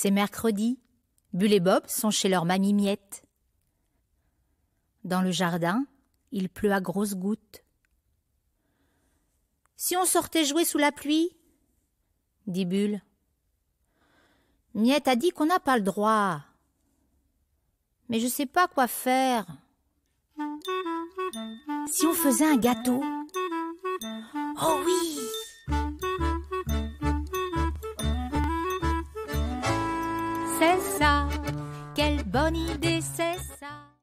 C'est mercredi. Bulle et Bob sont chez leur mamie Miette. Dans le jardin, il pleut à grosses gouttes. Si on sortait jouer sous la pluie dit Bulle. Miette a dit qu'on n'a pas le droit. Mais je sais pas quoi faire. Si on faisait un gâteau Oh oui c'est ça. Quelle bonne idée, c'est ça.